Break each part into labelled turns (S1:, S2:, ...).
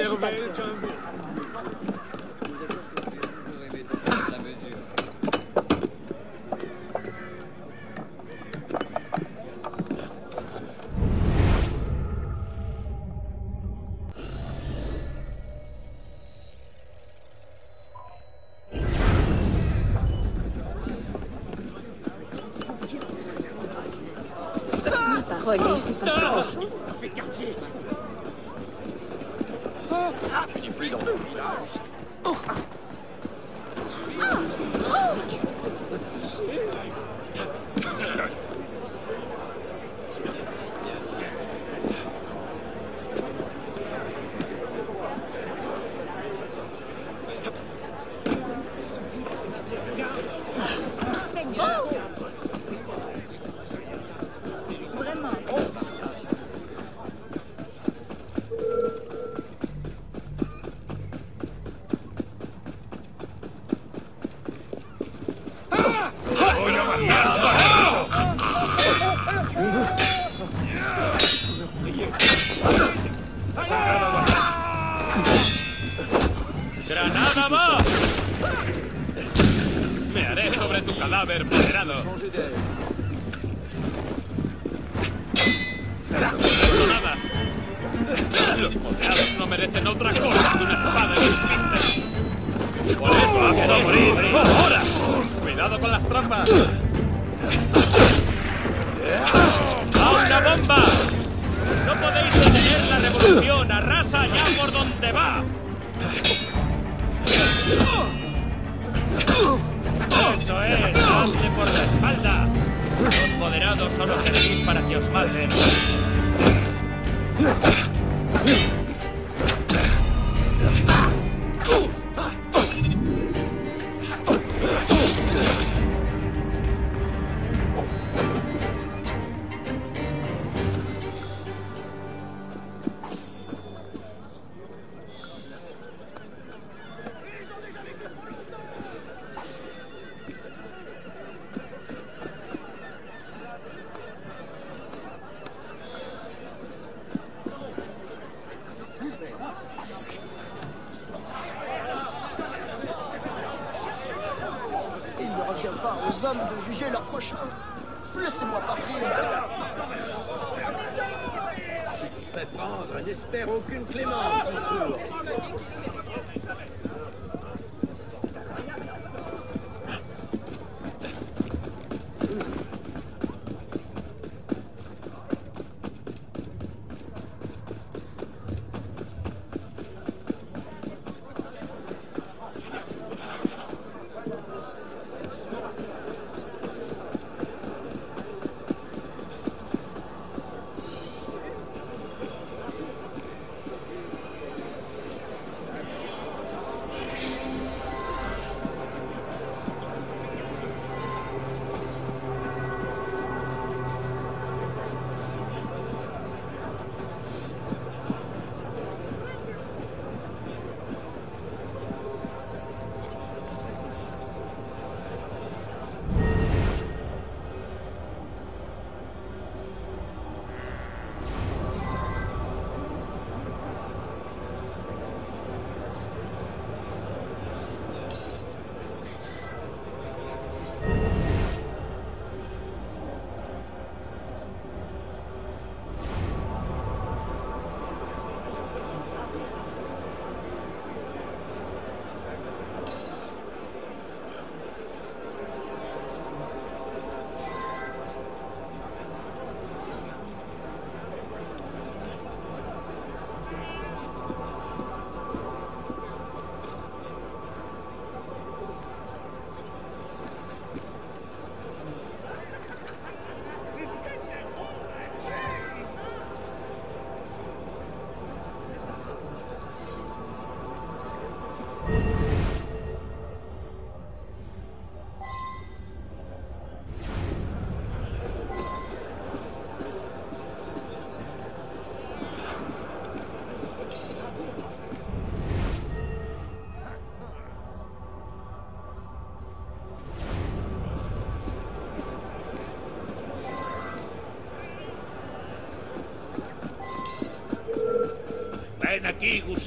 S1: terceiro
S2: ¡Granada va! Me haré sobre tu cadáver, moderado. Nada. Los moderados no merecen otra cosa que una espada en el. Por eso ha querido morir. ¡Ahora! ¡Cuidado con las trampas! ¡A una bomba! ¡No podéis detener la revolución! ¡Arrasa ya por donde va! ¡Eso es! ¡Hazle por la espalda! Los moderados solo servís para que os maten.
S3: Laissez-moi partir.
S4: Fait prendre, n'espère aucune clémence, mon tour.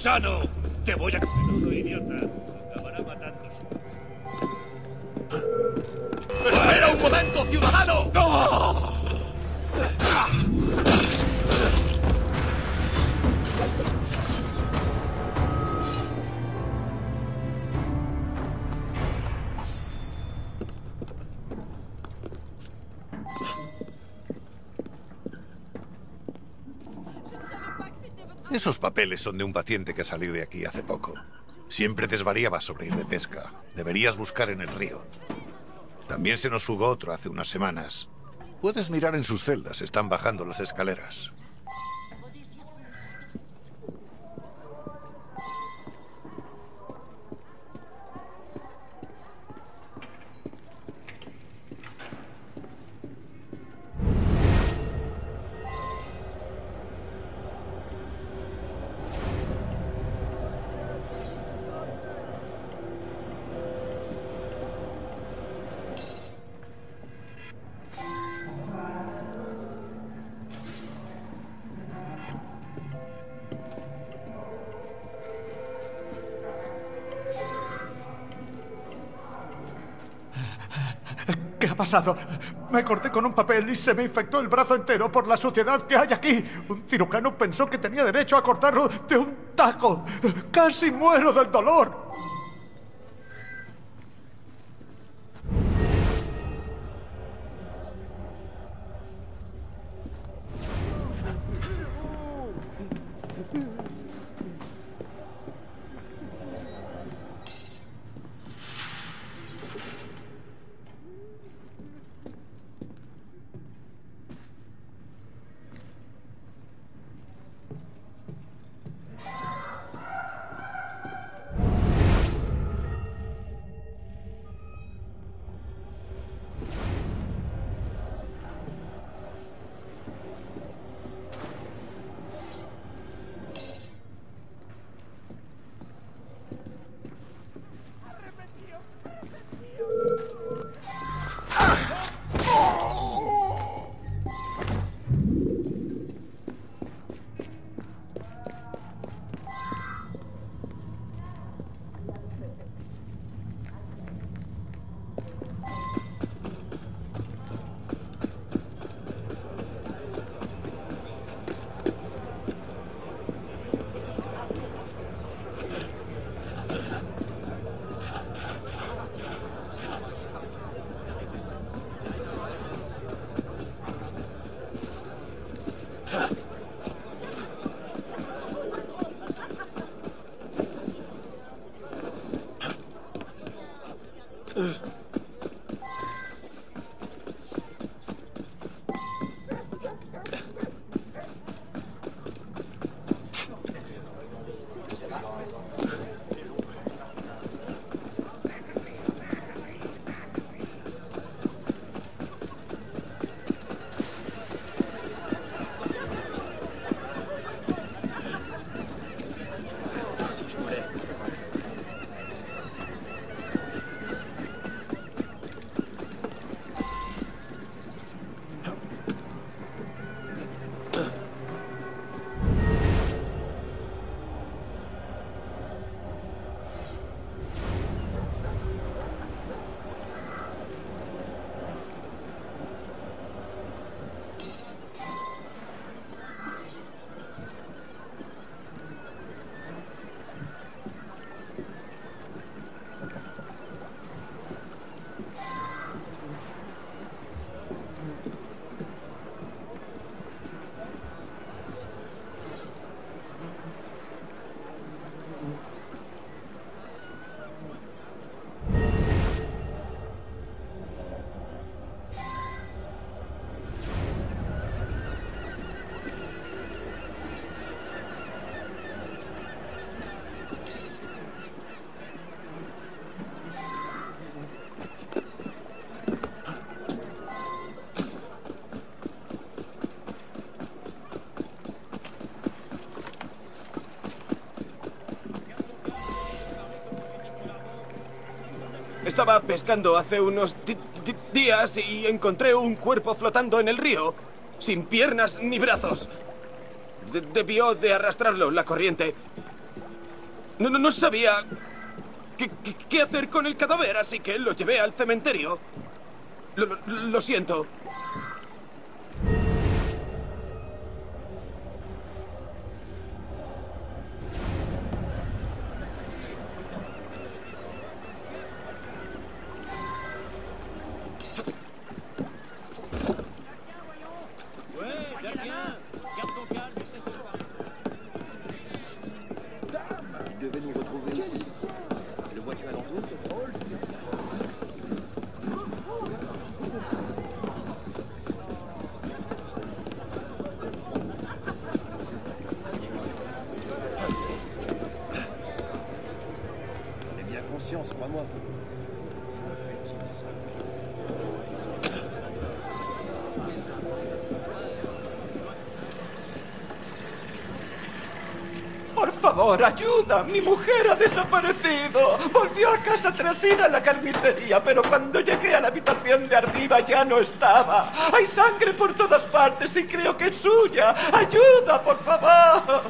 S2: Gusano! ¡Te voy a...
S5: Esos papeles son de un paciente que salió de aquí hace poco. Siempre desvariaba sobre ir de pesca. Deberías buscar en el río. También se nos fugó otro hace unas semanas. Puedes mirar en sus celdas, están bajando las escaleras.
S6: ¿Qué ha pasado? Me corté con un papel y se me infectó el brazo entero por la suciedad que hay aquí. Un cirujano pensó que tenía derecho a cortarlo de un tajo. Casi muero del dolor.
S7: Estaba pescando hace unos días y encontré un cuerpo flotando en el río, sin piernas ni brazos. De- debió de arrastrarlo la corriente. No, no, no sabía qué, hacer con el cadáver, así que lo llevé al cementerio. Lo- lo siento.
S8: Por favor, ayuda. Mi mujer ha desaparecido. Volvió a casa tras ir a la carnicería, pero cuando llegué a la habitación de arriba ya no estaba. Hay sangre por todas partes y creo que es suya. Ayuda, por favor.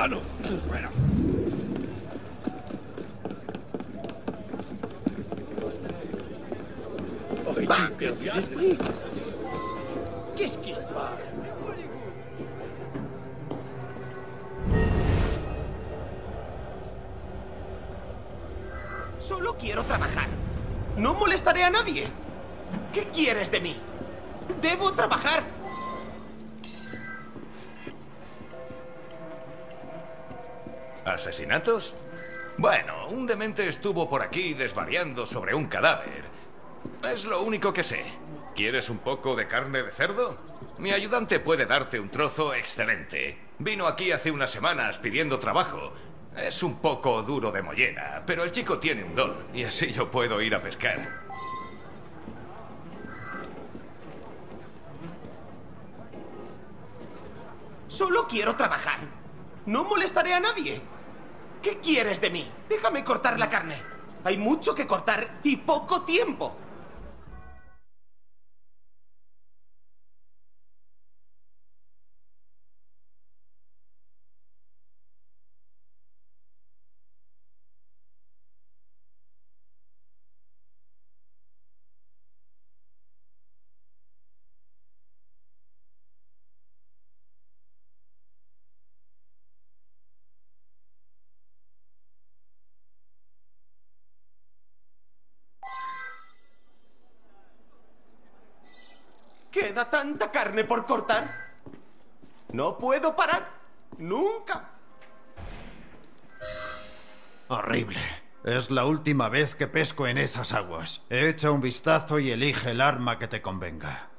S1: Ciudadano! Espera.
S4: Qu'est-ce qui se passe
S7: Solo quiero trabajar. No molestaré a nadie. ¿Qué quieres de mí? Debo trabajar.
S9: ¿Asesinatos? Bueno, un demente estuvo por aquí desvariando sobre un cadáver. Es lo único que sé. ¿Quieres un poco de carne de cerdo? Mi ayudante puede darte un trozo excelente. Vino aquí hace unas semanas pidiendo trabajo. Es un poco duro de mollera, pero el chico tiene un don y así yo puedo ir a pescar.
S7: Solo quiero trabajar. No molestaré a nadie. ¿Qué quieres de mí? Déjame cortar la carne. Hay mucho que cortar y poco tiempo. Queda tanta carne por cortar. No puedo parar. Nunca.
S10: Horrible. Es la última vez que pesco en esas aguas. Echa un vistazo y elige el arma que te convenga.